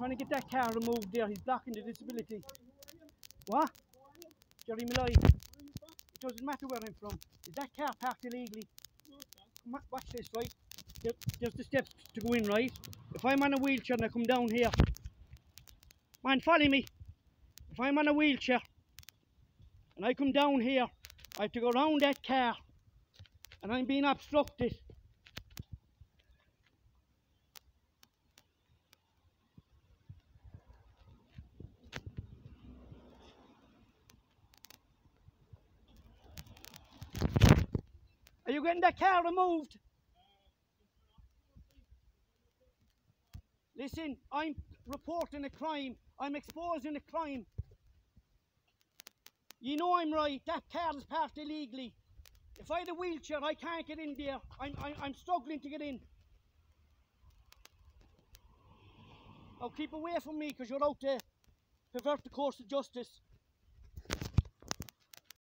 trying to get that car removed there. He's blocking the disability. What? Gerry Molloy. It doesn't matter where I'm from. Is that car parked illegally? Watch this, right? There, there's the steps to go in, right? If I'm on a wheelchair and I come down here, man, follow me. If I'm on a wheelchair and I come down here, I have to go round that car and I'm being obstructed. Are you getting that car removed? Listen, I'm reporting a crime. I'm exposing a crime. You know I'm right. That car is parked illegally. If I had a wheelchair, I can't get in there. I'm, I'm, I'm struggling to get in. Now keep away from me because you're out to pervert the course of justice.